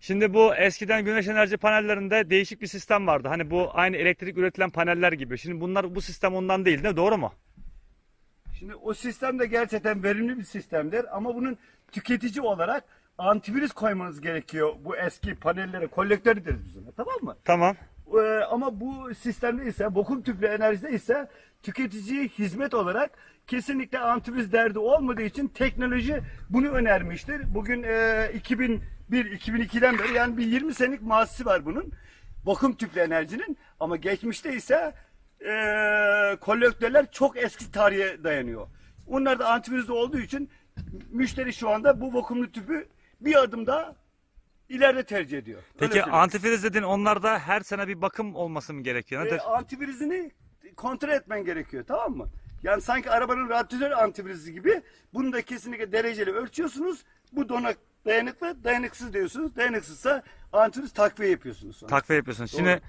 Şimdi bu eskiden güneş enerji panellerinde değişik bir sistem vardı. Hani bu aynı elektrik üretilen paneller gibi. Şimdi bunlar bu sistem ondan değil değil mi? Doğru mu? Şimdi o sistem de gerçekten verimli bir sistemdir ama bunun tüketici olarak antivirüs koymanız gerekiyor bu eski panellere. Kolektör deriz biz ona tamam mı? Tamam. Ee, ama bu sistemde ise vakum tüplü enerjide ise tüketiciye hizmet olarak kesinlikle antivirüs derdi olmadığı için teknoloji bunu önermiştir. Bugün e, 2001-2002'den beri yani bir 20 senelik mazisi var bunun. Vakum tüplü enerjinin ama geçmişte ise e, kolektörler çok eski tarihe dayanıyor. Onlar da antivirüs olduğu için müşteri şu anda bu vakumlu tüpü bir adım daha ileride tercih ediyor. Öyle Peki söyleyeyim. antifriz dediğin onlarda her sene bir bakım olması mı gerekiyor? Nedir? e, antivirüsünü kontrol etmen gerekiyor tamam mı? Yani sanki arabanın radyatör antivirizi gibi bunu da kesinlikle dereceli ölçüyorsunuz. Bu donak dayanıklı, dayanıksız diyorsunuz. Dayanıksızsa antivirüs takviye yapıyorsunuz sonra. Takviye yapıyorsunuz. Şimdi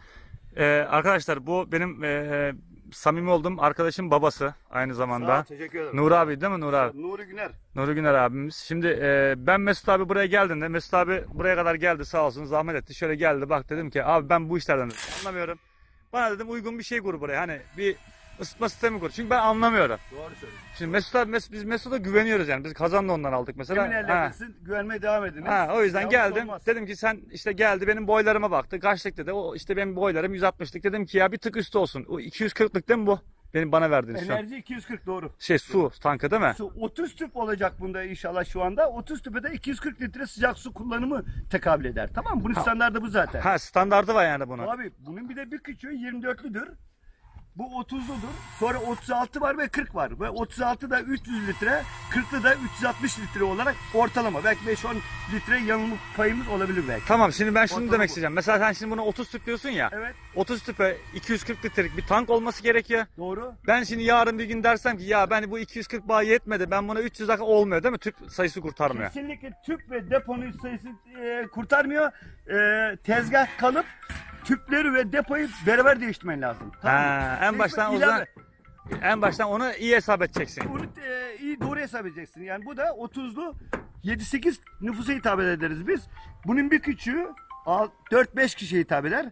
e, arkadaşlar bu benim e, samimi olduğum arkadaşım babası aynı Sağ zamanda. ol, teşekkür ederim. Nur abi değil mi Nur abi? Nuri Güner. Nuri Güner abimiz. Şimdi e, ben Mesut abi buraya geldiğinde Mesut abi buraya kadar geldi sağ olsun zahmet etti. Şöyle geldi bak dedim ki abi ben bu işlerden anlamıyorum. Bana dedim uygun bir şey kur buraya hani bir ısıtma sistemi kur. Çünkü ben anlamıyorum. Doğru söylüyorsun. Şimdi Mesut abi Mes- biz Mesut'a güveniyoruz yani. Biz kazan da ondan aldık mesela. Emin Ha. ellerinizin güvenmeye devam ediniz. Ha, o yüzden Yanlış geldim. olmaz. Dedim ki sen işte geldi benim boylarıma baktı. Kaçlık dedi. O işte benim boylarım 160'lık. Dedim ki ya bir tık üstü olsun. O 240'lık değil mi bu? Benim bana verdiğiniz şu an. Enerji 240 doğru. Şey su tankı değil mi? Su 30 tüp olacak bunda inşallah şu anda. 30 tüpe de 240 litre sıcak su kullanımı tekabül eder. Tamam mı? Bunun standardı bu zaten. Ha standardı var yani bunun. Abi bunun bir de bir küçüğü 24'lüdür. Bu 30'ludur. Sonra 36 var ve 40 var. Ve 36 da 300 litre, 40'lı da 360 litre olarak ortalama. Belki 5-10 litre yanılma payımız olabilir belki. Tamam şimdi ben şunu Ortalama demek bu. isteyeceğim. Mesela sen şimdi buna 30 tüp diyorsun ya. Evet. 30 tüpe 240 litrelik bir tank olması gerekiyor. Doğru. Ben şimdi yarın bir gün dersem ki ya ben bu 240 bağ yetmedi. Ben buna 300 dakika olmuyor değil mi? Tüp sayısı kurtarmıyor. Kesinlikle tüp ve deponun sayısı e, kurtarmıyor. E, tezgah kalıp tüpleri ve depoyu beraber değiştirmen lazım. Tamam mı? Ha, en Değişme, baştan o ilave. zaman en baştan onu iyi hesap edeceksin. Bunu e, iyi doğru hesap edeceksin. Yani bu da 30'lu 7-8 nüfusa hitap ederiz biz. Bunun bir küçüğü 4-5 kişiye hitap eder.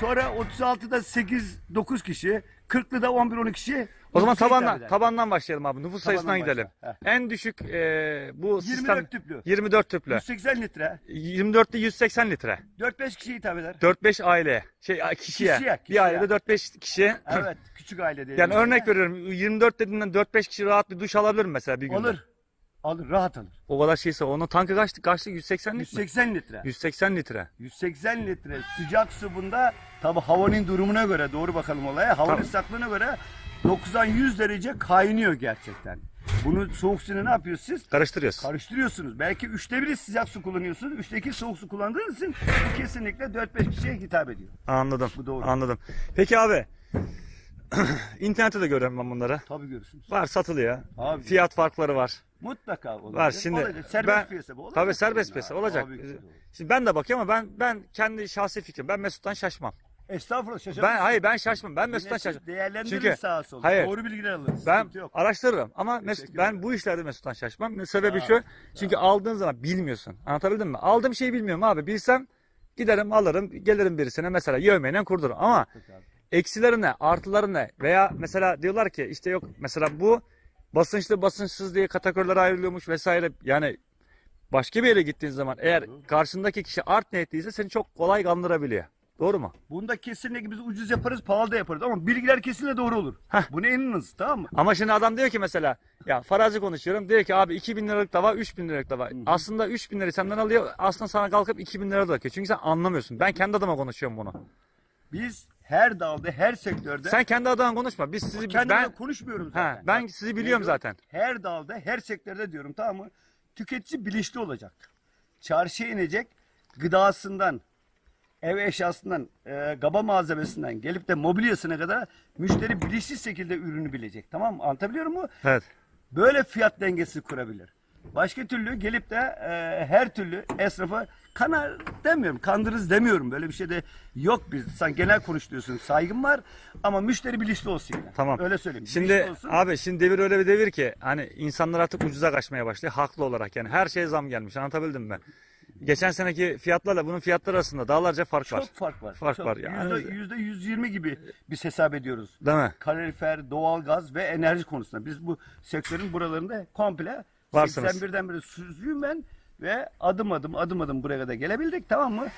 Sonra 36'da 8-9 kişi, 40'lı da 11-12 kişi. O zaman tabandan tabandan başlayalım abi. Nüfus sayısından Tabandan gidelim. başla. En düşük e, bu sistem 24 tüplü. 24 tüplü. 180 litre. 24'te 180 litre. 4-5 kişiye hitap eder. 4-5 aile. Şey a- kişiye. Kişiye, Bir kişiye. ailede 4-5 kişi. Evet, küçük aile diyelim. Yani örnek veriyorum 24 dediğinden 4-5 kişi rahat bir duş alabilir mi mesela bir günde? Alır. Alır, rahat alır. O kadar şeyse onun tankı kaçtı? Kaçtı? 180 litre. 180 litre. 180 litre. 180 litre sıcak su bunda tabi havanın durumuna göre doğru bakalım olaya. Havanın Tamam. sıcaklığına göre 90 100 derece kaynıyor gerçekten. Bunu soğuk suyla ne yapıyorsunuz siz? Karıştırıyoruz. Karıştırıyorsunuz. Belki üçte biri sıcak su kullanıyorsunuz. Üçte iki soğuk su kullandığınız için bu kesinlikle 4-5 kişiye hitap ediyor. Anladım. Bu doğru. Anladım. Peki abi internette de görüyorum ben bunları. Tabii görürsünüz. Var satılıyor. Abi. Fiyat farkları var. Mutlaka olacak. Var şimdi. Olacak. Serbest ben, piyasa bu. Olacak Tabii serbest piyasa olacak. De. Şimdi ben de bakıyorum ama ben ben kendi şahsi fikrim. Ben Mesut'tan şaşmam. Estağfurullah şaşırtırsın. Ben hayır ben şaşmam. Ben Mesut'tan şaşmam. Değerlendiririz Çünkü- sağa sola. hayır. Doğru bilgiler alırız. Ben yok. araştırırım ama Mesut ben bu işlerde Mesut'tan şaşmam. Sebebi Ha, şu. Çünkü aldığın zaman bilmiyorsun. Anlatabildim mi? Aldığım şeyi bilmiyorum abi. Bilsem giderim alırım gelirim birisine mesela yövmeyle kurdururum ama eksileri ne artıları ne veya mesela diyorlar ki işte yok mesela bu basınçlı basınçsız diye kategorilere ayrılıyormuş vesaire yani başka bir yere gittiğin zaman eğer karşındaki kişi art niyetliyse seni çok kolay kandırabiliyor. Doğru mu? Bunda kesinlikle biz ucuz yaparız, pahalı da yaparız ama bilgiler kesinlikle doğru olur. Heh. Bunu inanınız tamam mı? Ama şimdi adam diyor ki mesela ya farazi konuşuyorum diyor ki abi 2000 liralık da var 3000 liralık da var. Aslında 3000 lirayı senden alıyor aslında sana kalkıp 2000 lira da bırakıyor. Çünkü sen anlamıyorsun. Ben kendi adıma konuşuyorum bunu. Biz her dalda, her sektörde Sen kendi adına konuşma. Biz sizi kendime ben konuşmuyorum zaten. ha, ben Bak, sizi biliyorum diyorum? zaten. Her dalda, her sektörde diyorum tamam mı? Tüketici bilinçli olacak. Çarşıya inecek, gıdasından, ev eşyasından, e, gaba malzemesinden gelip de mobilyasına kadar müşteri bilinçli şekilde ürünü bilecek. Tamam mı? Anlatabiliyor muyum? Evet. Böyle fiyat dengesi kurabilir. Başka türlü gelip de e, her türlü esnafa kanar demiyorum, kandırırız demiyorum. Böyle bir şey de yok biz. Sen genel konuşuyorsun. Saygım var ama müşteri bilinçli olsun yine. Tamam. Öyle söyleyeyim. Şimdi Bilinçli olsun. abi şimdi devir öyle bir devir ki hani insanlar artık ucuza kaçmaya başlıyor haklı olarak yani her şeye zam gelmiş anlatabildim mi? geçen seneki fiyatlarla bunun fiyatları arasında dağlarca fark var. Çok fark var. Fark Çok. var yani. Yüzde, yüzde 120 gibi biz hesap ediyoruz. Değil mi? Kalorifer, doğalgaz ve enerji konusunda. Biz bu sektörün buralarında komple Varsınız. 81'den beri süzüyüm ben ve adım adım adım adım buraya kadar gelebildik tamam mı?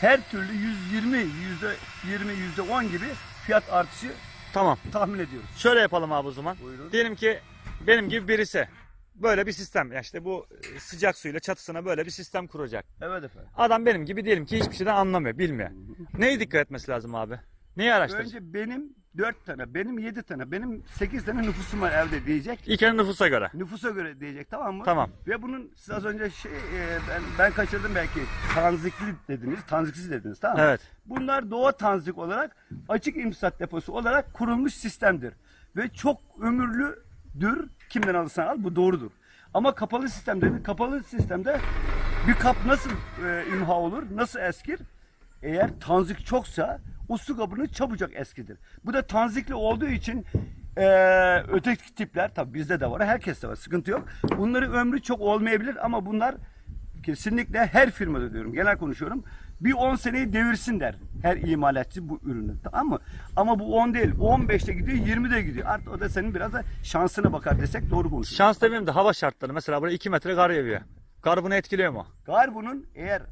Her türlü 120, yüzde 20, yüzde 10 gibi fiyat artışı Tamam. tahmin ediyoruz. Şöyle yapalım abi o zaman. Buyurun. Diyelim ki benim gibi birisi böyle bir sistem ya işte bu e, sıcak suyla çatısına böyle bir sistem kuracak. Evet efendim. Adam benim gibi diyelim ki hiçbir şeyden anlamıyor, bilmiyor. Neye dikkat etmesi lazım abi? Neyi araştıracak? Önce benim 4 tane, benim 7 tane, benim 8 tane nüfusum var evde diyecek. İlk önce nüfusa göre. Nüfusa göre diyecek tamam mı? Tamam. Ve bunun siz az önce şey e, ben, ben kaçırdım belki tanzikli dediniz, tanziksiz dediniz tamam mı? Evet. Bunlar doğa tanzik olarak açık imsat deposu olarak kurulmuş sistemdir. Ve çok ömürlüdür. Kimden alırsan al bu doğrudur. Ama kapalı sistemde kapalı sistemde bir kap nasıl e, imha olur, nasıl eskir? Eğer tanzik çoksa o su kabını çabucak eskidir. Bu da tanzikli olduğu için e, öteki tipler tabi bizde de var, herkeste var, sıkıntı yok. Bunların ömrü çok olmayabilir ama bunlar kesinlikle her firmada diyorum, genel konuşuyorum. Bir 10 seneyi devirsin der her imalatçı bu ürünü. Tamam mı? Ama bu 10 değil. 15'te gidiyor, 20'de gidiyor. Artık o da senin biraz da şansına bakar desek doğru konuşuyoruz. Şans demeyeyim de hava şartları. Mesela buraya 2 metre kar yağıyor. Kar bunu etkiliyor mu? Kar bunun eğer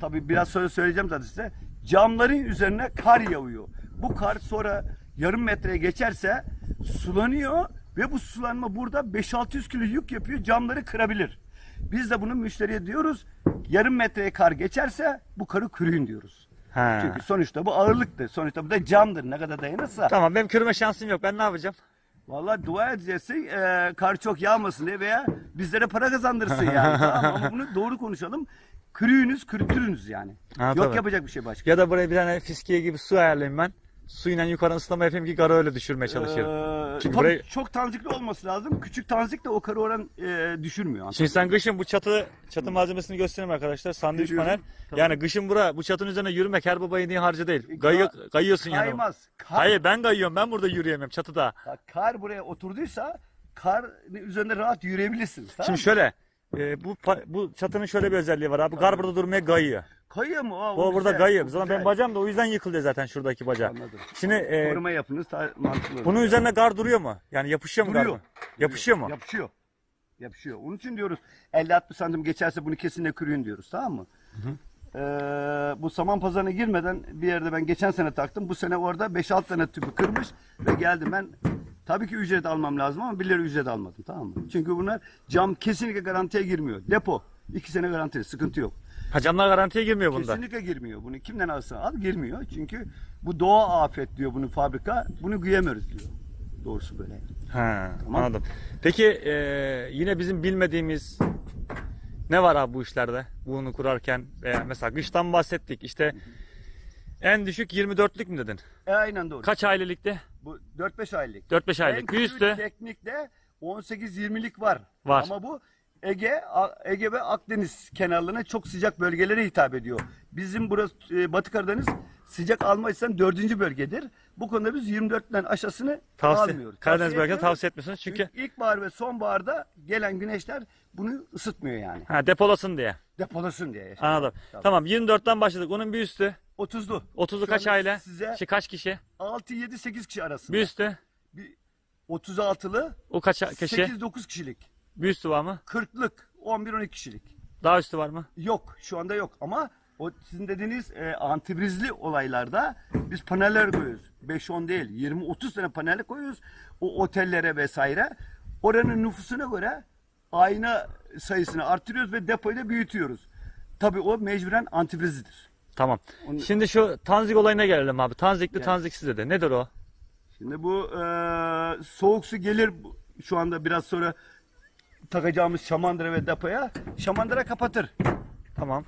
tabi biraz sonra söyleyeceğim zaten size camların üzerine kar yağıyor. Bu kar sonra yarım metreye geçerse sulanıyor ve bu sulanma burada 5-600 kilo yük yapıyor camları kırabilir. Biz de bunu müşteriye diyoruz yarım metreye kar geçerse bu karı kürüyün diyoruz. He. Çünkü sonuçta bu ağırlıktır. Sonuçta bu da camdır ne kadar dayanırsa. Tamam benim kırma şansım yok. Ben ne yapacağım? Vallahi dua edeceksin e, kar çok yağmasın diye veya bizlere para kazandırsın yani. tamam, ama bunu doğru konuşalım. Kürüyünüz, kürütürünüz yani. Ha, Yok tabii. yapacak bir şey başka. Ya da buraya bir tane fiskiye gibi su ayarlayayım ben. Suyla yukarı ıslama yapayım ki karı öyle düşürmeye çalışıyorum. Ee, Çünkü tabii burayı- çok tanzikli olması lazım. Küçük tanzik de o karı oran e, düşürmüyor. Şimdi sen kışın bu çatı çatı malzemesini göstereyim arkadaşlar. Sandviç Görüyorum. panel. Tabii. Yani kışın bura bu çatının üzerine yürümek her baba yediği harcı değil. Kayıyor, kayıyorsun yani. Kaymaz. Kar, Hayır ben kayıyorum. Ben burada yürüyemem çatıda. Bak, kar buraya oturduysa kar üzerinde rahat yürüyebilirsiniz. Tamam Şimdi mı? şöyle e, bu bu çatının şöyle bir özelliği var abi. Kar burada durmaya kayıyor. Kayıyor mu? Aa, O burada güzel, kayıyor. o Zaten benim bacağım da o yüzden yıkılıyor zaten şuradaki bacak. Anladım. Şimdi e, Koruma yapınız ta- mantıklı. bunun üzerine kar duruyor mu? Yani yapışıyor mu kar? Duruyor. bu? Yapışıyor mu? Yapışıyor. Yapışıyor. Onun için diyoruz 50-60 santim geçerse bunu kesinlikle kürüyün diyoruz. Tamam mı? Ee, bu saman pazarına girmeden bir yerde ben geçen sene taktım. Bu sene orada 5-6 tane tüpü kırmış ve geldim ben tabii ki ücret almam lazım ama birileri ücret almadım tamam mı? Çünkü bunlar cam kesinlikle garantiye girmiyor. Depo 2 sene garantili sıkıntı yok. Ha camlar garantiye girmiyor bunda. Kesinlikle girmiyor. Bunu kimden alırsa al girmiyor. Çünkü bu doğa afet diyor bunu fabrika. Bunu güyemiyoruz diyor. Doğrusu böyle. Ha, Tamam. anladım. Peki e, yine bizim bilmediğimiz ne var abi bu işlerde? Bunu kurarken veya mesela kıştan bahsettik. İşte en düşük 24'lük mü dedin? E aynen doğru. Kaç ailelikte? Bu 4-5 aylık. 4-5 En aylık. Bir küçük üstü teknikte 18-20'lik var. Var. Ama bu Ege, Ege ve Akdeniz kenarlarına çok sıcak bölgelere hitap ediyor. Bizim burası e, Batı Karadeniz sıcak alma açısından dördüncü bölgedir. Bu konuda biz 24'ten aşağısını tavsiye. almıyoruz. Karadeniz Tavsiye bölgesine tavsiye etmiyorsunuz çünkü ilkbahar ve sonbaharda gelen güneşler bunu ısıtmıyor yani. ha, depolasın diye. Depolasın diye. Anladım. Tabii. Tamam 24'ten başladık. Onun bir üstü 30'lu. 30'lu Şu kaç aile? Size Şey, kaç kişi? 6 7 8 kişi arasında. Bir üstü. Bir 36'lı O kaç kişi? 8 9 kişilik. Bir üstü var mı? 40'lık 11 12 kişilik. Daha üstü var mı? Yok şu anda yok ama o sizin dediğiniz e, antibrizli olaylarda biz paneller koyuyoruz. 5-10 değil 20-30 tane panel koyuyoruz. O otellere vesaire. Oranın nüfusuna göre ayna sayısını artırıyoruz ve depoyu da büyütüyoruz. Tabii o mecburen antibrizlidir. Tamam. Onu- Şimdi şu tanzik olayına gelelim abi. Tanzikli tanziksiz dedi. Nedir o? Şimdi bu e, soğuk su gelir şu anda biraz sonra takacağımız şamandıra ve depoya. Şamandıra kapatır. Tamam.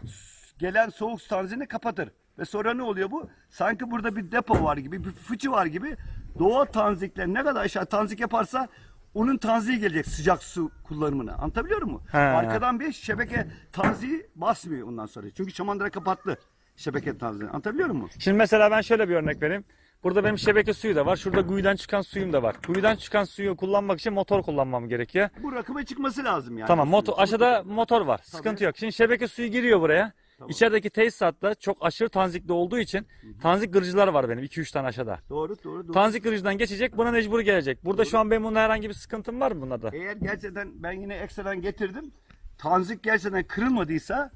gelen soğuk su tanzini kapatır. Ve sonra ne oluyor bu? Sanki burada bir depo var gibi, bir fıçı var gibi doğal tanzikler ne kadar aşağı tanzik yaparsa onun tanziği gelecek sıcak su kullanımına. Anlatabiliyor muyum? He. Arkadan bir şebeke tanziği basmıyor ondan sonra. Çünkü şamandıra kapattı şebeke tanziğini. Anlatabiliyor muyum? Şimdi mesela ben şöyle bir örnek vereyim. Burada benim şebeke suyu da var. Şurada kuyudan çıkan suyum da var. Kuyudan çıkan suyu kullanmak için motor kullanmam gerekiyor. Bu rakıma çıkması lazım yani. Tamam motor aşağıda motor var. Sıkıntı yok. Şimdi şebeke suyu giriyor buraya. İçerideki tesisatta çok aşırı tanzikli olduğu için tanzik kırıcılar var benim 2-3 tane aşağıda. Doğru doğru doğru. Tanzik kırıcıdan geçecek buna mecbur gelecek. Burada şu an benim bununla herhangi bir sıkıntım var mı bunda da? Eğer gerçekten ben yine ekstradan getirdim. Tanzik gerçekten kırılmadıysa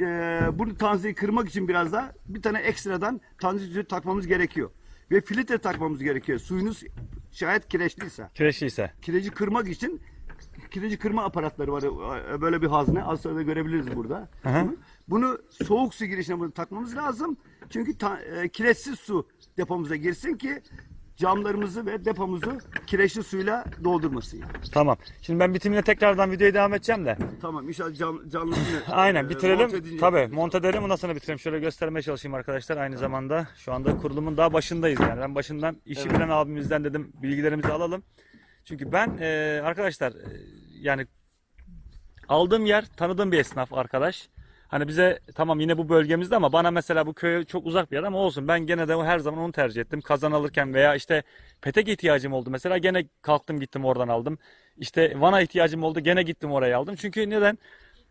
e, bunu tanziği kırmak için biraz da bir tane ekstradan tanzik suyu takmamız gerekiyor. Ve filtre takmamız gerekiyor. Suyunuz şayet kireçliyse. Kireçliyse. Kireci kırmak için kireci kırma aparatları var. e, Böyle bir hazne. Az sonra da görebiliriz burada. hı. Bunu soğuk su girişine bunu takmamız lazım. Çünkü ta, e, kireçsiz su depomuza girsin ki camlarımızı ve depomuzu kireçli suyla doldurmasın. Yani. Tamam. Şimdi ben bitimine tekrardan videoya devam edeceğim de. Tamam inşallah can, canlısını Aynen e, monte bitirelim. edince- Tabii monte edelim ondan sonra bitirelim. Şöyle göstermeye çalışayım arkadaşlar. Aynı zamanda şu anda kurulumun daha başındayız yani. Ben başından işi bilen abimizden dedim bilgilerimizi alalım. Çünkü ben e, arkadaşlar e, yani aldığım yer tanıdığım bir esnaf arkadaş. Hani bize tamam yine bu bölgemizde ama bana mesela bu köye çok uzak bir yer ama olsun. Ben gene de her zaman onu tercih ettim. Kazan alırken veya işte petek ihtiyacım oldu. Mesela gene kalktım gittim oradan aldım. İşte vana ihtiyacım oldu gene gittim oraya aldım. Çünkü neden?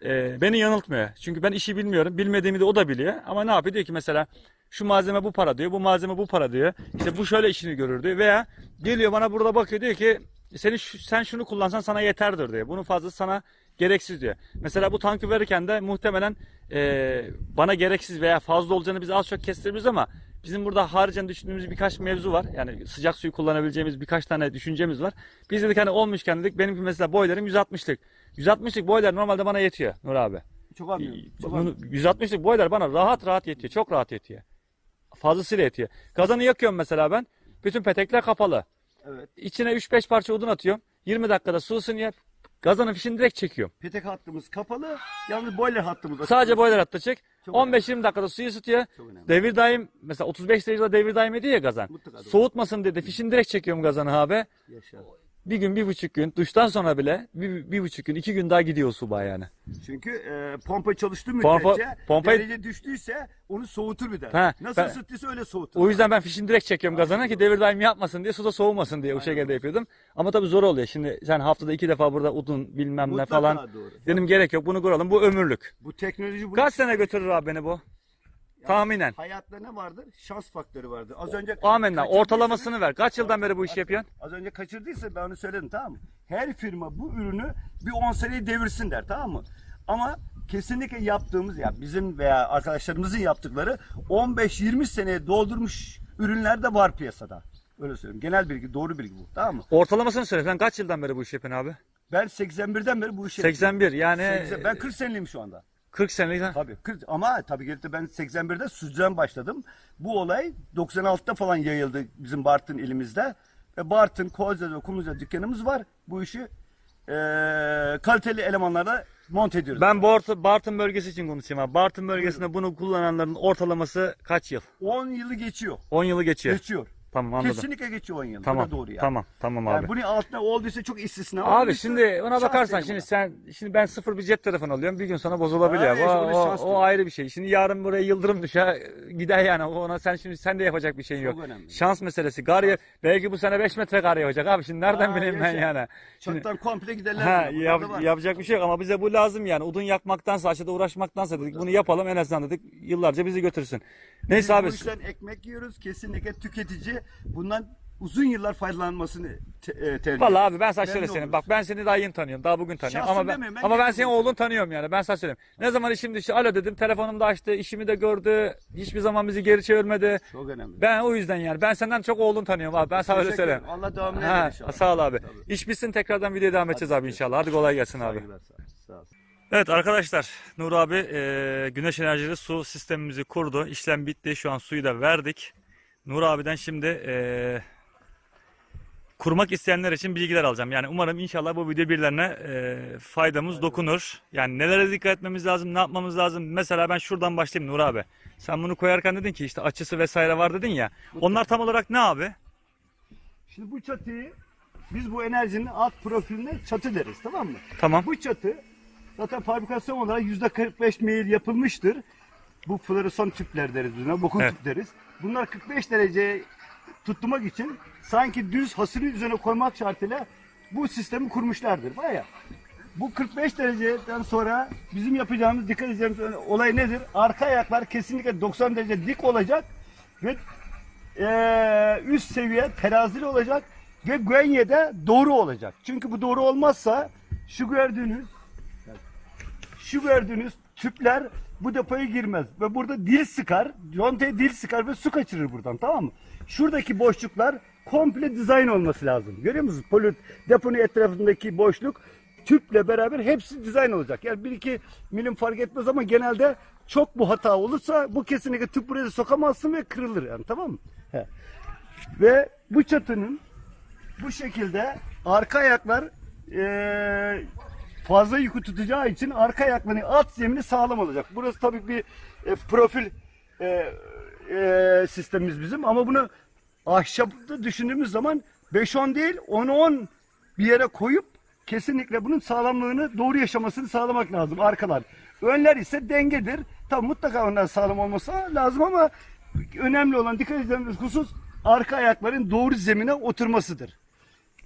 Ee, beni yanıltmıyor. Çünkü ben işi bilmiyorum. Bilmediğimi de o da biliyor. Ama ne yapıyor? Diyor ki mesela şu malzeme bu para diyor. Bu malzeme bu para diyor. İşte bu şöyle işini görür diyor. Veya geliyor bana burada bakıyor diyor ki senin şu- sen şunu kullansan sana yeterdir diyor. Bunun fazlası sana gereksiz diyor. Mesela bu tankı verirken de muhtemelen e, bana gereksiz veya fazla olacağını biz az çok kestirebiliriz ama bizim burada haricen düşündüğümüz birkaç mevzu var. Yani sıcak suyu kullanabileceğimiz birkaç tane düşüncemiz var. Biz dedik hani olmuşken dedik benim mesela boilerim 160'lık. 160'lık boiler normalde bana yetiyor Nur abi. Çok anlıyorum. Çok Bunu- anlıyorum. 160'lık boiler bana rahat rahat yetiyor. Çok rahat yetiyor. Fazlasıyla yetiyor. Kazanı yakıyorum mesela ben. Bütün petekler kapalı. Evet. İçine 3-5 parça odun atıyorum. 20 dakikada su ısınıyor. Gazanın fişini direkt çekiyorum. Petek hattımız kapalı. Yalnız boiler hattımız açık. Sadece boiler hattı çek. Çok 15-20 dakikada suyu ısıtıyor. Çok önemli. Devir daim mesela 35 derecede devir daim ediyor ya gazan. Mutlaka doğru. Soğutmasın dedi. Fişini direkt çekiyorum gazanı abi. Yaşa. Bir gün, bir buçuk gün, duştan sonra bile bir, bir buçuk gün, iki gün daha gidiyor su bayağı yani. Çünkü e, pompa çalıştığı Pompa- müddetçe pompayı- derece düştüyse onu soğutur bir de. Ha, Nasıl ben- ısıttıysa öyle soğutur. O yüzden ben fişini direkt çekiyorum gazana ki devir daim yapmasın diye, suda soğumasın diye o şekilde yapıyordum. Ama tabii zor oluyor. Şimdi sen haftada iki defa burada odun bilmem ne Mutlaka falan. doğru. Dedim gerek yok bunu kuralım. Bu ömürlük. Bu teknoloji bu. Kaç sene götürür abi beni bu? Tahminen. Hayatta ne vardır? Şans faktörü vardır. Az önce Amenna. Ortalamasını ver. Kaç yıldan beri bu işi yapıyorsun? Az önce kaçırdıysa ben onu söyledim tamam mı? Her firma bu ürünü bir 10 seneyi devirsin der tamam mı? Ama kesinlikle yaptığımız ya bizim veya arkadaşlarımızın yaptıkları 15-20 seneye doldurmuş ürünler de var piyasada. Öyle söyleyeyim. Genel bilgi, doğru bilgi bu. Tamam mı? Ortalamasını söyle. Sen kaç yıldan beri bu işi yapıyorsun abi? Ben 81'den beri bu işi 81 yani yapıyorum. 80 ben 40 seneliyim şu anda. 40 senelik. Tabii 40 ama tabii gelip de ben 81'de Süzden başladım. Bu olay 96'da falan yayıldı bizim Bartın ilimizde. Ve Bartın, Kozya ve Kumluca dükkanımız var. Bu işi eee, kaliteli elemanlarla monte ediyoruz. Ben Bartın, Bartın bölgesi için konuşayım abi. Bartın bölgesinde bunu kullananların ortalaması kaç yıl? 10 yılı geçiyor. 10 yılı geçiyor. Geçiyor. Tamam anladım. Kesinlikle geçiyor 10 yıl. Bu Tamam. da doğru yani. Tamam. Tamam abi. Yani bunun altına olduysa çok istisna. Abi olduysa şimdi ona bakarsan şimdi ona. sen şimdi ben sıfır bir cep telefonu alıyorum bir gün sonra bozulabiliyor. Ha, işte o, o o, ayrı bir şey. Şimdi yarın buraya yıldırım düşer gider yani ona sen şimdi sen de yapacak bir şeyin Çok yok. önemli. Şans meselesi. Gar ya- belki bu sene 5 metre kar yağacak abi şimdi nereden Aa, bileyim ben yani. Şimdi, Çattan komple giderler. ha, yap- yapacak bir şey yok ama bize bu lazım yani. Odun yakmaktansa aşağıda uğraşmaktansa dedik bunu yapalım en azından dedik yıllarca bizi götürsün. Biz Neyse abi. bu işten ekmek yiyoruz. Kesinlikle tüketici bundan uzun yıllar faydalanmasını te- e, tercih Vallahi abi ben sana şöyle söyleyeyim. Bak ben seni daha yeni tanıyorum. Daha bugün tanıyorum. Şahsın ama ben, ben ama ben senin konuşuyorum. oğlun tanıyorum yani. Ben sana söyleyeyim. Ne zaman işim düştü alo dedim. Telefonum da açtı. işimi de gördü. Hiçbir zaman bizi geri çevirmedi. Çok önemli. Ben o yüzden yani. Ben senden çok oğlun tanıyorum abi. Ben sana öyle söyleyeyim. Allah devamını Ha, eder inşallah. sağ ol abi. Tabii. İş bitsin tekrardan videoya devam edeceğiz abi inşallah. Hadi kolay gelsin abi. Saygılar, sağ ol. Sağ ol. Evet arkadaşlar Nur abi e, güneş enerjili su sistemimizi kurdu. İşlem bitti. Şu an suyu da verdik. Nur abiden şimdi e, kurmak isteyenler için bilgiler alacağım. Yani umarım inşallah bu video birilerine e, faydamız dokunur. Yani nelere dikkat etmemiz lazım, ne yapmamız lazım. Mesela ben şuradan başlayayım Nur abi. Sen bunu koyarken dedin ki işte açısı vesaire var dedin ya. Onlar tam olarak ne abi? Şimdi bu çatıyı biz bu enerjinin alt profiline çatı deriz tamam mı? Tamam. Bu çatı zaten fabrikasyon olarak yüzde 45 meyil yapılmıştır. Bu floresan tüpler deriz buna, bokum Evet. tüp deriz. Bunlar 45 derece tutturmak için sanki düz hasırı üzerine koymak şartıyla bu sistemi kurmuşlardır. Baya. Bu 45 dereceden sonra bizim yapacağımız dikkat edeceğimiz olay nedir? Arka ayaklar kesinlikle 90 derece dik olacak ve eee, üst seviye terazili olacak ve gwenye de doğru olacak. Çünkü bu doğru olmazsa şu gördüğünüz şu gördüğünüz tüpler bu depoya girmez ve burada dil sıkar, contaya dil sıkar ve su kaçırır buradan tamam mı? Şuradaki boşluklar komple dizayn olması lazım. Görüyor musunuz? Poli deponun etrafındaki boşluk tüple beraber hepsi dizayn olacak. Yani bir iki milim fark etmez ama genelde çok bu hata olursa bu kesinlikle tüp buraya sokamazsın ve kırılır yani tamam mı? He. Ve bu çatının bu şekilde arka ayaklar eee, fazla yükü tutacağı için arka ayaklarının alt zemini sağlam olacak. Burası tabii bir e, profil e, e, sistemimiz bizim ama bunu ahşapta düşündüğümüz zaman 5-10 değil 10-10 bir yere koyup kesinlikle bunun sağlamlığını doğru yaşamasını sağlamak lazım arkalar. Önler ise dengedir. Tabii mutlaka onlar sağlam olması lazım ama önemli olan dikkat edeceğimiz husus arka ayakların doğru zemine oturmasıdır.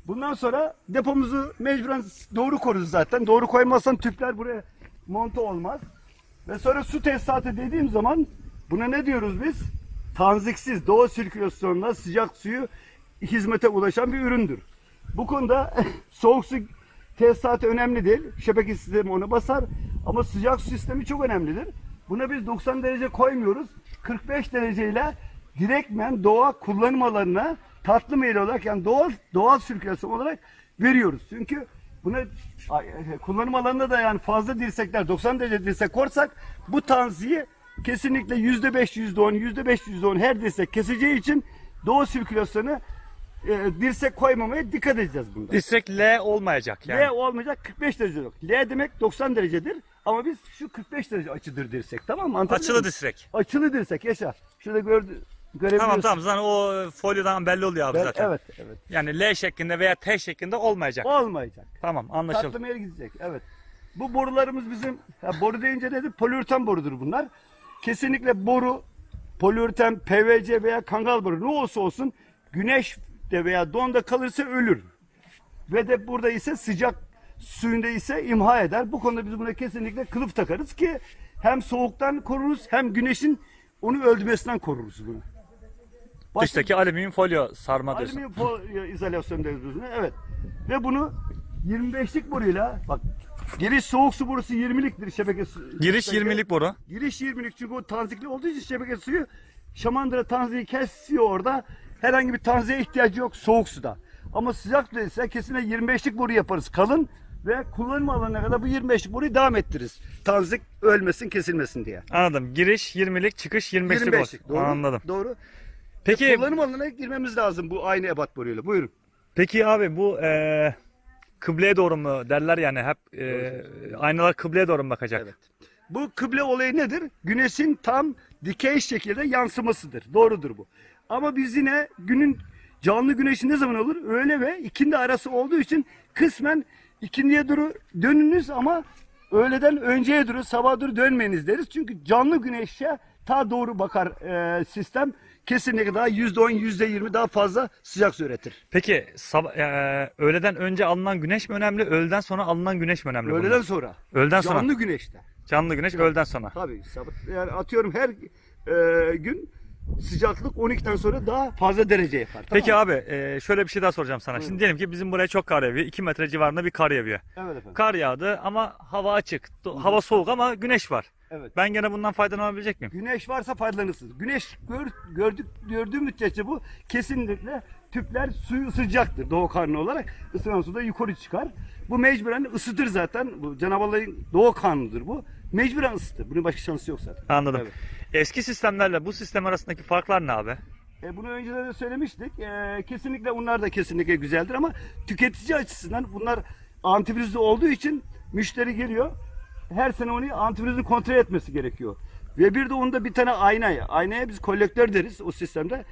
Bundan sonra depomuzu mecburen doğru koruz zaten. Doğru koymazsan tüpler buraya monte olmaz. Ve sonra su tesisatı dediğim zaman buna ne diyoruz biz? Tanziksiz doğal sirkülasyonla sıcak suyu hizmete ulaşan bir üründür. Bu konuda soğuk su tesisatı önemli değil. Şebeke sistemi onu basar. Ama sıcak su sistemi çok önemlidir. Buna biz 90 derece koymuyoruz. 45 dereceyle direktmen doğa kullanım alanına tatlı meyil olarak yani doğal doğal sirkülasyon olarak veriyoruz. Çünkü buna e, kullanım alanında da yani fazla dirsekler 90 derece dirsek korsak bu tanziyi kesinlikle yüzde beş yüzde on yüzde beş yüzde on her dirsek keseceği için doğal sirkülasyonu e, dirsek koymamaya dikkat edeceğiz bunda. Dirsek L olmayacak yani. L olmayacak 45 derece yok. L demek 90 derecedir ama biz şu 45 derece açıdır dirsek tamam mı? Anlatabiliyor Açılı muyum? dirsek. Açılı dirsek yaşa. Şurada gördü, görebiliyorsun. Tamam tamam zaten o folyodan belli oluyor abi Ben- zaten. Evet evet. Yani L şeklinde veya T şeklinde olmayacak. Olmayacak. Tamam anlaşıldı. Tatlı yere gidecek. Evet. Bu borularımız bizim ha, boru deyince nedir? Poliüretan borudur bunlar. Kesinlikle boru, poliüretan, PVC veya kangal boru ne olsa olsun güneş de veya donda kalırsa ölür. Ve de burada ise sıcak suyunda ise imha eder. Bu konuda biz buna kesinlikle kılıf takarız ki hem soğuktan koruruz hem güneşin onu öldürmesinden koruruz bunu. Başka- Dıştaki alüminyum folyo sarma diyorsun. Alüminyum folyo izolasyon deriz biz. Evet. Ve bunu 25'lik boruyla bak giriş soğuk su borusu 20'liktir şebeke su. Giriş şebeke- 20'lik boru. Giriş 20'lik çünkü o tanzikli olduğu için şebeke suyu şamandıra tanziği kesiyor orada. Herhangi bir tanziğe ihtiyacı yok soğuk suda. Ama sıcak suda ise kesinlikle 25'lik boru yaparız kalın ve kullanım alanına kadar bu 25'lik boruyu devam ettiririz. Tanzik ölmesin kesilmesin diye. Anladım. Giriş 20'lik, çıkış 25'lik 25'lik olsun. doğru. Anladım. Doğru. Peki Kullanım alanına girmemiz lazım bu aynı ebat boruyla. Buyurun. peki abi bu e, kıbleye doğru mu derler yani hep e, aynalar kıbleye doğru mu bakacak? Evet. Bu kıble olayı nedir? Güneşin tam dikey şekilde yansımasıdır. Doğrudur bu. Ama biz yine günün canlı güneşi ne zaman olur? Öğle ve ikindi arası olduğu için kısmen ikindiye doğru dönünüz ama öğleden önceye doğru sabah doğru dönmeyiniz deriz. Çünkü canlı güneşe ta doğru bakar e, sistem kesinlikle daha %10 %20 daha fazla sıcak su üretir. Peki sab- e, öğleden önce alınan güneş mi önemli, öğleden sonra alınan güneş mi önemli? Öğleden bunlar? sonra. Öğleden sonra. Canlı Canlı, güneşte. güneş öğleden sonra. Tabii sabah yani atıyorum her e, gün sıcaklık 12'den sonra daha fazla derece yapar. Peki tamam abi e, şöyle bir şey daha soracağım sana. Şimdi diyelim ki bizim buraya çok kar yağıyor. 2 metre civarında bir kar yağıyor. mı? Evet efendim. Kar yağdı ama hava açık. Do- Hava soğuk ama güneş var. Evet. Ben gene bundan faydalanabilecek miyim? Güneş varsa faydalanırsınız. Güneş gör, gördük gördüğü müddetçe bu kesinlikle tüpler suyu ısıtacaktır doğu kanunu olarak. Isınan su da yukarı çıkar. Bu mecburen ısıtır zaten. Bu Cenab-ı Allah'ın doğu kanunudur bu. Mecburen ısıtır. Bunun başka şansı yok zaten. Anladım. Evet. Eski sistemlerle bu sistem arasındaki farklar ne abi? E, bunu önceden de söylemiştik. E, kesinlikle bunlar da kesinlikle güzeldir ama tüketici açısından bunlar antifrizli olduğu için müşteri geliyor. Her sene onu antifrizi kontrol etmesi gerekiyor. Ve bir de onda bir tane aynaya. Aynaya biz kolektör deriz o sistemde.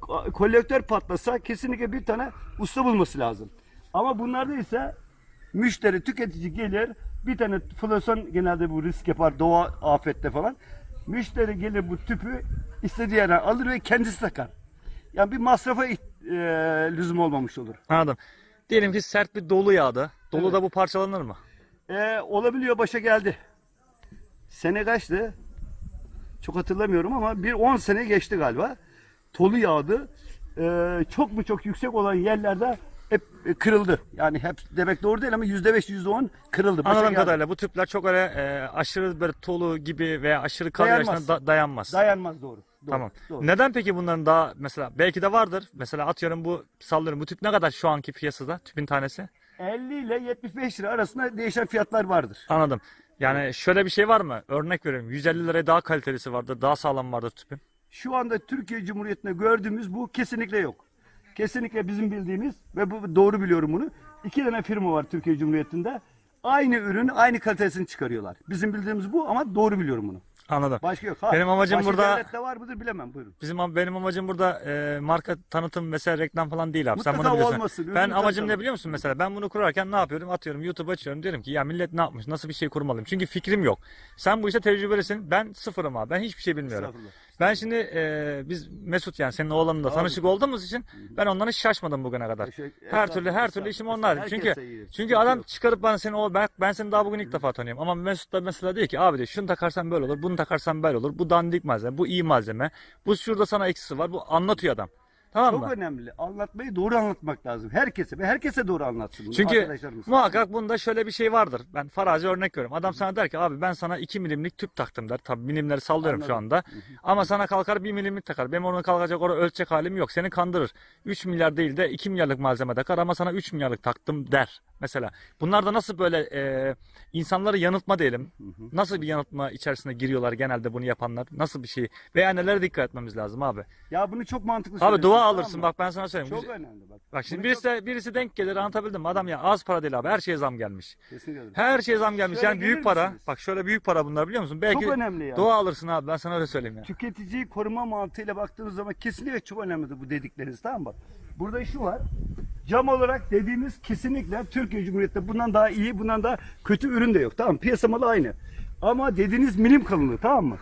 Ko- Kolektör patlasa kesinlikle bir tane usta bulması lazım. Ama bunlarda ise müşteri, tüketici gelir bir tane floresan genelde bu risk yapar doğa afette falan. Müşteri gelir bu tüpü istediği yerden alır ve kendisi takar. Yani bir masrafa e, lüzum olmamış olur. Anladım. Diyelim ki sert bir dolu yağdı. Dolu da bu parçalanır mı? E, olabiliyor başa geldi. Sene kaçtı? Çok hatırlamıyorum ama bir 10 sene geçti galiba. Tolu yağdı. E, çok mu çok yüksek olan yerlerde hep kırıldı. Yani hep demek doğru değil ama %5 %10 kırıldı. Başa Anladığım geldi. kadarıyla bu tüpler çok öyle e, aşırı böyle tolu gibi veya aşırı kar Dayanmaz. yağışına da- dayanmaz. Dayanmaz doğru. doğru Tamam. Doğru. Neden peki bunların daha mesela belki de vardır. Mesela atıyorum bu sallıyorum bu tüp ne kadar şu anki piyasada tüpün tanesi? 50 ile 75 lira arasında değişen fiyatlar vardır. Anladım. Yani şöyle bir şey var mı? Örnek veriyorum 150 liraya daha kalitelisi vardır, daha sağlam vardır tüpün. Şu anda Türkiye Cumhuriyeti'nde gördüğümüz bu kesinlikle yok. Kesinlikle bizim bildiğimiz ve bu doğru biliyorum bunu. İki tane firma var Türkiye Cumhuriyeti'nde. Aynı ürün, aynı kalitesini çıkarıyorlar. Bizim bildiğimiz bu ama doğru biliyorum bunu. Anladım. Başka yok. Ha, Benim amacım başka burada- devlette var mıdır bilemem. Buyurun. Bizim benim amacım burada e, marka tanıtım vesaire reklam falan değil abi. Sen Mutlaka bunu biliyorsun. olmasın, Ben amacım tanıtalım. ne biliyor musun mesela? Ben bunu kurarken ne yapıyorum? Atıyorum YouTube açıyorum. Diyorum ki ya millet ne yapmış? Nasıl bir şey kurmalıyım? Çünkü fikrim yok. Sen bu işte tecrübelisin. Ben sıfırım abi. Ben hiçbir şey bilmiyorum. Estağfurullah. Ben şimdi e, biz Mesut yani senin oğlanla tanışık olduğumuz için ben hiç şaşmadım bugüne kadar. Teşekkür- Her türlü her türlü işim herkes Çünkü iyi. çünkü adam çıkarıp bana seni o ben, ben seni daha bugün ilk defa tanıyorum. Ama Mesut da mesela diyor ki abi diyor şunu takarsan böyle olur, bunu takarsan böyle olur. Bu dandik malzeme, bu iyi malzeme. Bu şurada sana eksisi var. Bu anlatıyor adam. Tamam Çok mı? önemli. Anlatmayı doğru anlatmak lazım. Herkese ve herkese doğru anlatsın. bunu Çünkü arkadaşlarımız. muhakkak bunda şöyle bir şey vardır. Ben farazi örnek veriyorum. Adam sana der ki abi ben sana 2 milimlik tüp taktım der. Tabii milimleri sallıyorum şu Anladım. anda. Ama sana kalkar 1 milimlik takar. Benim onu kalkacak oraya ölçecek halim yok. Seni kandırır. 3 milyar değil de 2 milyarlık malzeme takar ama sana 3 milyarlık taktım der. Mesela bunlar da nasıl böyle e, insanları yanıltma diyelim. Nasıl bir yanıltma içerisine giriyorlar genelde bunu yapanlar? Nasıl bir şey? Veya nelere dikkat etmemiz lazım abi? Ya bunu çok mantıklı Abi söylüyorsun, dua tamam alırsın bak ben sana söyleyeyim. Çok Güzel- önemli bak. Bak şimdi Bunu birisi, birisi denk gelir anlatabildim mi? Adam ya az para değil abi her şeye zam gelmiş. çok- Kesinlikle. Her şeye zam gelmiş. Şöyle yani büyük para. misiniz? Bak şöyle büyük para bunlar biliyor musun? Belki Çok önemli yani. Doğa alırsın abi ben sana öyle söyleyeyim ya. Tüketiciyi koruma mantığıyla baktığınız zaman kesinlikle çok önemlidir bu dedikleriniz tamam mı? Burada şu var. Cam olarak dediğimiz kesinlikle Türkiye Cumhuriyeti'nde bundan daha iyi, bundan daha kötü ürün de yok. Tamam mı? Piyasa malı aynı. Ama dediğiniz milim kalınlığı tamam mı?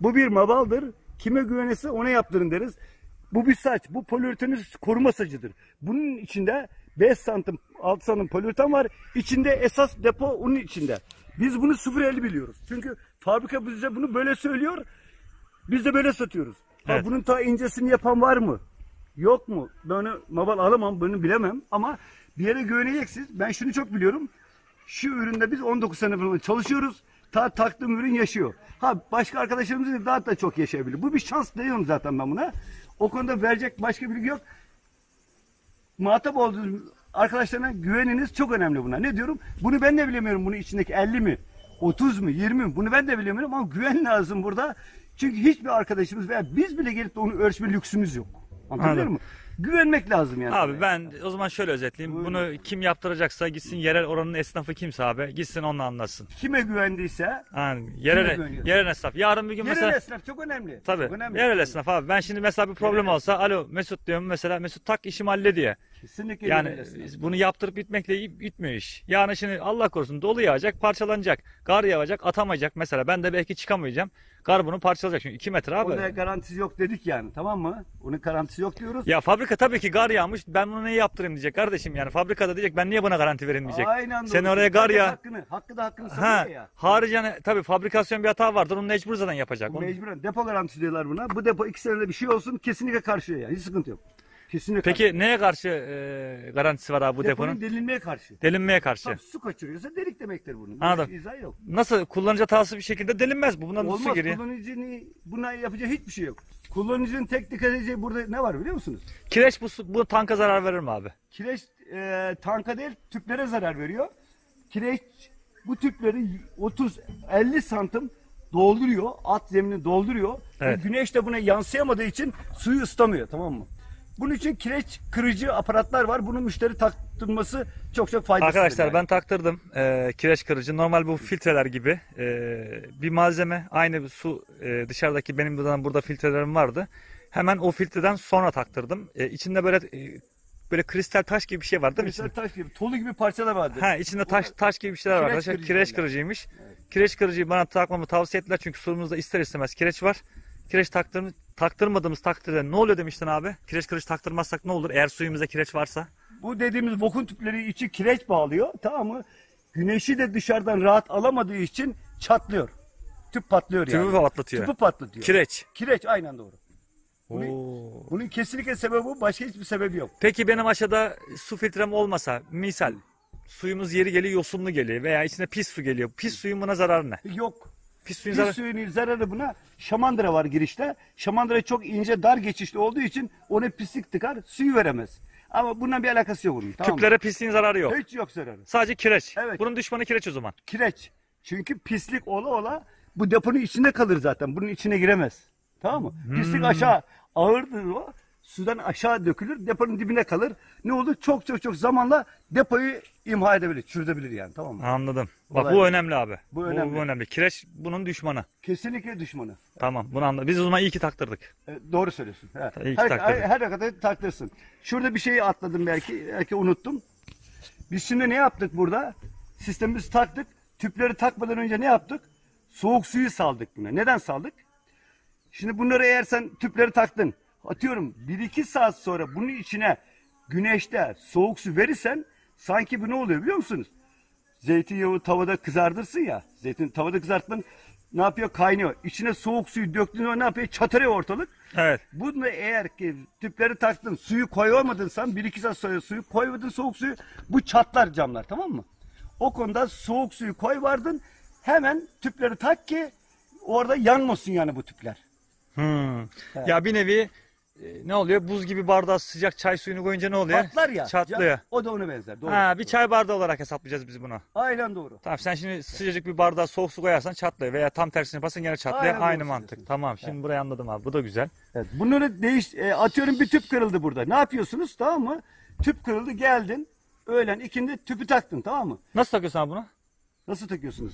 Bu bir mabaldır. Kime güvenirse ona yaptırın deriz. Bu bir saç. Bu poliüreteniniz koruma sacıdır. Bunun içinde 5 santim, 6 santim poliüreten var. İçinde esas depo onun içinde. Biz bunu 0.50 biliyoruz. Çünkü fabrika bize bunu böyle söylüyor. Biz de böyle satıyoruz. Ha, Evet. bunun ta incesini yapan var mı? Yok mu? Ben onu mabal alamam, bunu bilemem ama bir yere güveneceksiniz. Ben şunu çok biliyorum. Şu üründe biz 19 sene falan çalışıyoruz. Ta taktığım ürün yaşıyor. Ha başka arkadaşlarımız da daha da çok yaşayabilir. Bu bir şans diyorum zaten ben buna. O konuda verecek başka bilgi yok. Muhatap olduğunuz arkadaşlarına güveniniz çok önemli buna. Ne diyorum? Bunu ben de bilemiyorum. Bunun içindeki 50 mi? 30 mu? 20 mi? Bunu ben de bilemiyorum ama güven lazım burada. Çünkü hiçbir arkadaşımız veya biz bile gelip de onu ölçme lüksümüz yok. Anlatabiliyor muyum? Güvenmek lazım yani. Abi ben o zaman şöyle özetleyeyim. Buyurun. Bunu kim yaptıracaksa gitsin yerel oranın esnafı kimse abi. Gitsin onunla anlasın. Kime güvendiyse Yani yerel, güveniyorsun? yerel esnaf. Yarın bir gün yerel mesela esnaf çok önemli. Tabii. Çok önemli. Yerel esnaf abi. Ben şimdi mesela bir problem olsa alo Mesut diyorum mesela Mesut tak işimi halle diye. Kesinlikle Yani esnaf. bunu yaptırıp bitmekle bitmiyor iş. Yani şimdi Allah korusun dolu yağacak, parçalanacak. Kar yağacak, atamayacak mesela. Ben de belki çıkamayacağım. Kar bunu parçalayacak. Çünkü 2 metre abi. Onun garantisi yok dedik yani tamam mı? Onun garantisi yok diyoruz. Ya fabrika tabii ki gar yağmış. Ben bunu neyi yaptırayım diyecek kardeşim. Yani fabrikada diyecek ben niye buna garanti vereyim diyecek. Aynen. Sen oraya gar ya. Hakkını, hakkı da hakkını Ha, ya. haricen tabii fabrikasyon bir hata vardır. Onu mecbur zaten yapacak. Onu- Mecburen depo garantisi diyorlar buna. Bu depo iki senede bir şey olsun kesinlikle karşıya yani. Hiç sıkıntı yok. Kesinlikle Peki neye karşı e, garantisi var abi bu. Deponun deponun? delinmeye karşı. Delinmeye karşı. Tabii su kaçırıyorsa delik demektir bunun. Anladım. Bir izah yok. Nasıl kullanıcı hatası bir şekilde delinmez bu. Bundan su Olmaz. giriyor. Kullanıcının buna yapacağı hiçbir şey yok. Kullanıcının tek dikkat edeceği burada ne var biliyor musunuz? Kireç bu, su- bu tanka zarar verir mi abi? Kireç e, tanka değil tüplere zarar veriyor. Kireç bu tüpleri 30-50 santim dolduruyor. At zeminini dolduruyor. Evet. Ve güneş de buna yansıyamadığı için suyu ıslamıyor tamam mı? Bunun için kireç kırıcı aparatlar var. Bunu müşteri taktırması çok çok faydasız. Arkadaşlar ben taktırdım e, kireç kırıcı. Normal bu filtreler gibi e, bir malzeme. Aynı bir su e, dışarıdaki benim buradan burada filtrelerim vardı. Hemen o filtreden sonra taktırdım. E, içinde böyle e, böyle kristal taş gibi bir şey var değil mi? Kristal taş gibi, tolu gibi parçalar vardı. Ha içinde taş taş gibi bir şeyler var. Kireç kırıcı kireç kırıcıymış. Kireç kırıcıyı bana takmamı tavsiye ettiler çünkü sorumuzda ister istemez kireç var. Kireç taktığım taktırmadığımız takdirde ne oluyor demiştin abi? Kireç kırıcı taktırmazsak ne olur eğer suyumuzda kireç varsa? Bu dediğimiz vakum tüpleri içi kireç bağlıyor. Tamam mı? Güneşi de dışarıdan rahat alamadığı için çatlıyor. Tüp patlıyor yani. Tüpü patlatıyor. Tüpü patlatıyor. Kireç. Kireç aynen doğru. Bunu- Oo. Bunun kesinlikle sebebi bu. Başka hiçbir sebebi yok. Peki benim aşağıda su filtrem olmasa misal suyumuz yeri geliyor yosunlu geliyor veya içine pis su geliyor. Pis suyun buna zararı ne? Yok. Pis suyun zararı... suyun zararı buna şamandıra var girişte. Şamandıra çok ince dar geçişli olduğu için ona pislik tıkar suyu veremez. Ama bununla bir alakası yok bunun. Tamam mı? Tüplere pisliğin zararı yok. Hiç yok zararı. Sadece kireç. Evet. Bunun düşmanı kireç o zaman. Kireç. Çünkü pislik ola ola bu deponun içinde kalır zaten. Bunun içine giremez. Tamam mı? Hmm. Pislik aşağı ağırdır o. Sudan aşağı dökülür. Deponun dibine kalır. Ne olur? Çok çok çok zamanla depoyu imha edebilir. Çürütebilir yani. Tamam mı? Anladım. Bak Olay bu bu. önemli abi. Bu önemli. Bu, önemli. Kireç bunun düşmanı. Kesinlikle düşmanı. Tamam bunu anladım. Biz o zaman iyi ki taktırdık. E, doğru söylüyorsun. He. İyi ki her, taktırdın. her, her dakikada taktırsın. Şurada bir şeyi atladım belki. Belki unuttum. Biz şimdi ne yaptık burada? Sistemimizi taktık. Tüpleri takmadan önce ne yaptık? Soğuk suyu saldık buna. Neden saldık? Şimdi bunları eğer sen tüpleri taktın. Atıyorum 1-2 saat sonra bunun içine güneşte soğuk su verirsen sanki bu ne oluyor biliyor musunuz? Zeytinyağı tavada kızartırsın ya. Zeytin tavada kızartman ne yapıyor? Kaynıyor. İçine soğuk suyu döktüğün zaman ne yapıyor? Çatırıyor ortalık. Evet. Bunu eğer ki tüpleri taktın, suyu koyamadın sen, bir iki saat sonra suyu koymadın soğuk suyu, bu çatlar camlar tamam mı? O konuda soğuk suyu koy vardın, hemen tüpleri tak ki orada yanmasın yani bu tüpler. Hmm. Ya bir nevi e, ne oluyor? Buz gibi bardağa sıcak çay suyunu koyunca ne oluyor? Patlar ya. Çatlıyor. O da ona benzer. Doğru. Ha, bir çay bardağı olarak hesaplayacağız biz bunu. Aynen doğru. Tamam sen şimdi sıcacık bir bardağa soğuk su koyarsan çatlıyor veya tam tersini yaparsan gene çatlıyor. Aynen Aynı mantık. söylüyorsun. Tamam şimdi burayı anladım abi. Bu da güzel. Evet. Bunları değiş, e, atıyorum bir tüp kırıldı burada. Ne yapıyorsunuz tamam mı? Tüp kırıldı geldin, öğlen ikindi tüpü taktın tamam mı? Nasıl takıyorsun abi bunu? Nasıl takıyorsunuz?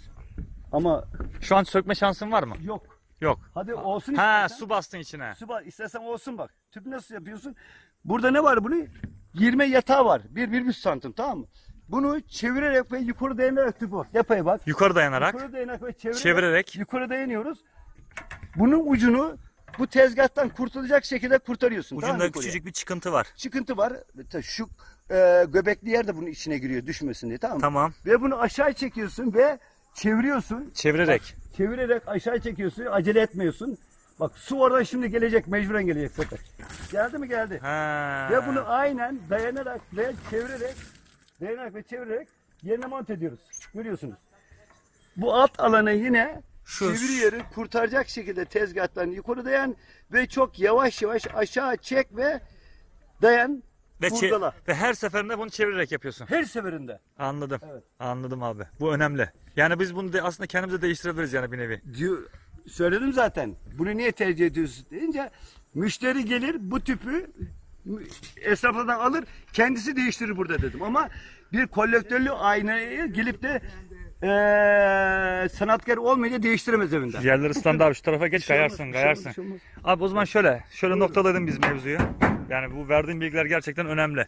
Ama Şu an sökme şansın var mı? yok. Yok. Hadi olsun Ha istersen. su bastın içine. Su bak istersen olsun bak. Tüp nasıl yapıyorsun? Burada ne var bunu? Girme yatağı var. Bir, bir, bir santim tamam mı? Bunu çevirerek ve yukarı dayanarak tüp var. Yapaya bak. Yukarı dayanarak. Yukarı dayanarak ve çevirerek, Çevirerek. yukarı dayanıyoruz. Bunun ucunu bu tezgahtan kurtulacak şekilde kurtarıyorsun. tamam mı Ucunda yukarıya? küçücük bir çıkıntı var. çıkıntı var. Şu e, göbekli yer de bunun içine giriyor düşmesin diye tamam mı? Tamam. Ve bunu aşağı çekiyorsun ve çeviriyorsun. Çevirerek. Bak, çevirerek aşağı çekiyorsun. Acele etmiyorsun. Bak su oradan şimdi gelecek. Mecburen gelecek zaten. Geldi mi geldi. Ha. Ve bunu aynen dayanarak ve çevirerek dayanarak ve çevirerek yerine monte ediyoruz. Görüyorsunuz. Bu alt alanı yine Şu- çeviri yeri kurtaracak şekilde tezgahtan yukarı dayan ve çok yavaş yavaş aşağı çek ve dayan ve, çe- ve her seferinde bunu çevirerek yapıyorsun. Her seferinde. Anladım. Evet. Anladım abi. Bu önemli. Yani biz bunu de aslında kendimize değiştirebiliriz yani bir nevi. Diyor, söyledim zaten. Bunu niye tercih ediyorsun deyince müşteri gelir bu tüpü mü- esnaflardan alır kendisi değiştirir burada dedim. Ama bir kolektörlü aynayı gelip de eee sanatkar olmayınca değiştiremez evinde. Yerleri ıslandı abi şu tarafa geç şey kayarsın şey kayarsın. şey. Abi o zaman şöyle şöyle noktaladım biz mevzuyu. Yani bu verdiğin bilgiler gerçekten önemli.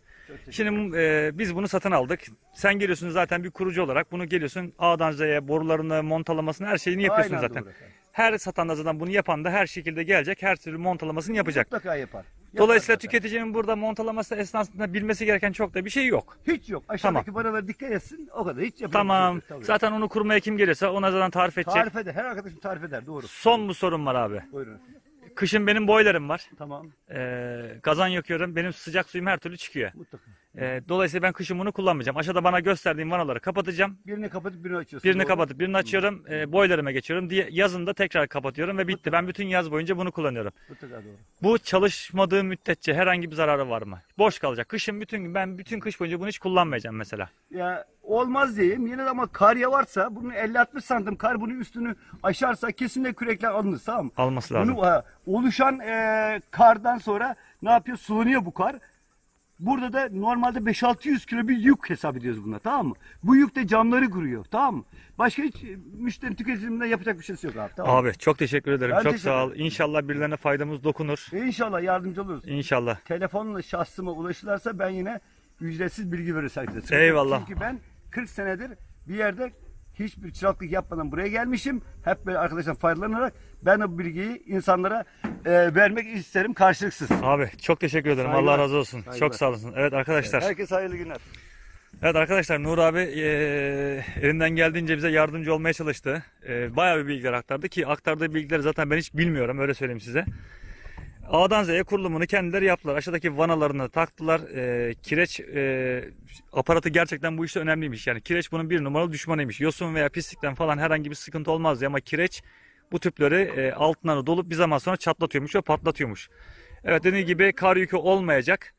Şimdi e, biz bunu satın aldık. Sen geliyorsun zaten bir kurucu olarak bunu geliyorsun A'dan Z'ye borularını, montalamasını her şeyini yapıyorsun Aynen zaten. doğru efendim. Her satan da zaten bunu yapan da her şekilde gelecek. Her türlü montalamasını yapacak. Mutlaka yapar. Dolayısıyla zaten. tüketicinin burada montalaması esnasında bilmesi gereken çok da bir şey yok. hiç yok. Aşağıdaki paralara dikkat etsin. O kadar. Hiç yapamaz. Tamam. Tabii. Zaten onu kurmaya kim gelirse ona zaten tarif edecek. Tarif eder. Her arkadaşım tarif eder. Doğru. Son bu sorun var abi. Buyurun. Kışın benim boilerım var. Tamam. Ee, kazan yakıyorum. Benim sıcak suyum her türlü çıkıyor. Mutlaka. Ee, dolayısıyla ben kışın bunu kullanmayacağım. Aşağıda bana gösterdiğim vanaları kapatacağım. Birini kapatıp birini açıyorsun. Birini Doğru. kapatıp birini açıyorum. E, boilerime geçiyorum. Diye, yazın da tekrar kapatıyorum ve bitti. Ben bütün yaz boyunca bunu kullanıyorum. Mutlaka doğru. Bu çalışmadığı müddetçe herhangi bir zararı var mı? Boş kalacak. Kışın bütün gün ben bütün kış boyunca bunu hiç kullanmayacağım mesela. Ya olmaz diyeyim. Yine de ama kar yavarsa bunun 50-60 santim kar bunun üstünü aşarsa kesinlikle kürekler alınır tamam mı? Alması lazım. Bunu ha, oluşan e, kardan sonra ne yapıyor? Sulanıyor bu kar. Burada da normalde 5-600 kilo bir yük hesap ediyoruz buna tamam mı? Bu yük de camları kuruyor tamam mı? Başka hiç e, müşteri tüketiminde yapacak bir şeysi yok abi tamam mı? Abi çok teşekkür ederim. Ben çok teşekkür sağ ol. İnşallah birilerine faydamız dokunur. İnşallah yardımcı oluruz. İnşallah. Telefonla şahsıma ulaşırlarsa ben yine ücretsiz bilgi veririz herkese. Eyvallah. Çünkü ben 40 senedir bir yerde hiçbir çıraklık yapmadan buraya gelmişim. Hep böyle arkadaşlar faydalanarak ben o bilgiyi insanlara e, vermek isterim karşılıksız. Abi çok teşekkür ederim. Saygılar. Allah razı olsun. Saygılar. Çok sağ olasın. Evet arkadaşlar. Herkese hayırlı günler. Evet arkadaşlar Nur abi eee, elinden geldiğince bize yardımcı olmaya çalıştı. Eee bayağı bir bilgiler aktardı ki aktardığı bilgileri zaten ben hiç bilmiyorum öyle söyleyeyim size. A'dan Z'ye kurulumunu kendileri yaptılar. Aşağıdaki vanalarını taktılar. Eee, kireç eee, aparatı gerçekten bu işte önemliymiş. Yani kireç bunun bir numaralı düşmanıymış. Yosun veya pislikten falan herhangi bir sıkıntı olmaz diye ama kireç bu tüpleri eee altlarına dolup bir zaman sonra çatlatıyormuş ve patlatıyormuş. Evet dediğim gibi kar yükü olmayacak.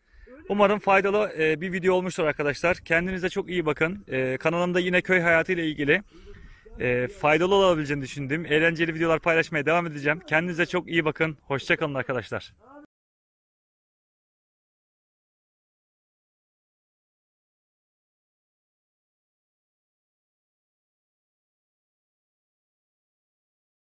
Umarım faydalı e, bir video olmuştur arkadaşlar. Kendinize çok iyi bakın. E, kanalımda yine köy hayatı ile ilgili e, faydalı olabileceğini düşündüğüm eğlenceli videolar paylaşmaya devam edeceğim. Kendinize çok iyi bakın. Hoşçakalın arkadaşlar.